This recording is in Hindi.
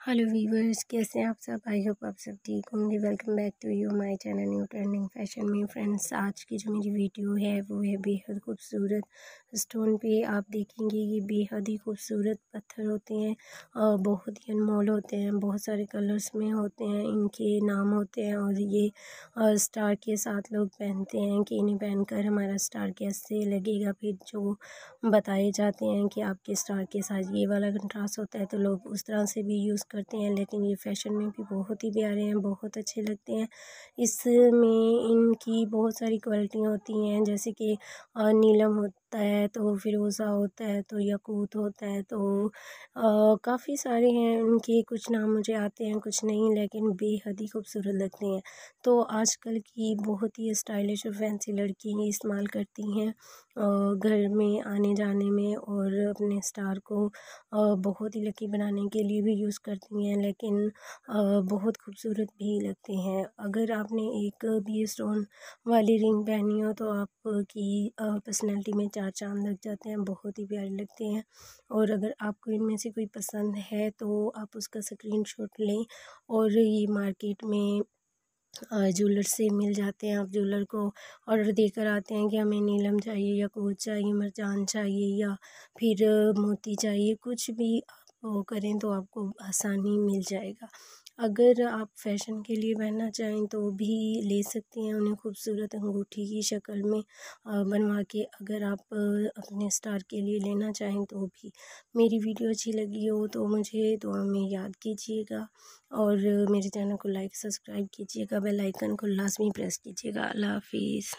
हेलो वीवर्स कैसे हैं आप सब? आई होप आप सब ठीक होंगे। Welcome back to you, my channel, new trending fashion में। फ्रेंड्स, आज की जो मेरी वीडियो है, वो है बेहद खूबसूरत स्टोन पे। आप देखेंगे, ये बेहद ही खूबसूरत पत्थर होते हैं और बहुत ही अनमोल होते हैं। बहुत सारे कलर्स में होते हैं, इनके नाम होते हैं और ये और स्टार के साथ लोग पहनते हैं कि इन्हें पहनकर हमारा स्टार कैसे लगेगा? फिर जो बताए जाते हैं कि आपके स्टार के साथ ये वाला कंट्रास्ट होता है तो लोग उस तरह से भी यूज़ करते हैं, लेकिन ये फ़ैशन में भी बहुत ही प्यारे हैं, बहुत अच्छे लगते हैं। इसमें इनकी बहुत सारी क्वालिटियाँ होती हैं, जैसे कि नीलम होता है तो फिरोज़ा होता है तो यकूत होता है तो काफ़ी सारे हैं उनके, कुछ नाम मुझे आते हैं, कुछ नहीं, लेकिन बेहद ही खूबसूरत लगते हैं। तो आजकल की बहुत ही स्टाइलिश और फैंसी लड़की इस्तेमाल करती हैं घर में आने जाने में और अपने स्टार को बहुत ही लकी बनाने के लिए भी यूज़ करती हैं, लेकिन बहुत खूबसूरत भी लगते हैं। अगर आपने एक भी स्टोन वाली रिंग पहनी हो तो आपकी पर्सनैलिटी में चार चाँद लग जाते हैं, बहुत ही प्यारे लगते हैं। और अगर आपको इनमें से कोई पसंद है तो आप उसका स्क्रीनशॉट लें और ये मार्केट में ज्वेलर से मिल जाते हैं। आप ज्वेलर को ऑर्डर देकर आते हैं कि हमें नीलम चाहिए या कोच चाहिए मरजान चाहिए या फिर मोती चाहिए, कुछ भी वो करें तो आपको आसानी मिल जाएगा। अगर आप फ़ैशन के लिए पहनना चाहें तो भी ले सकती हैं उन्हें खूबसूरत अंगूठी की शक्ल में बनवा के। अगर आप अपने स्टार के लिए लेना चाहें तो भी। मेरी वीडियो अच्छी लगी हो तो मुझे दुआ में याद कीजिएगा और मेरे चैनल को लाइक, सब्सक्राइब कीजिएगा, बेल आइकन को लाजमी प्रेस कीजिएगा। अल्लाह हाफिज़।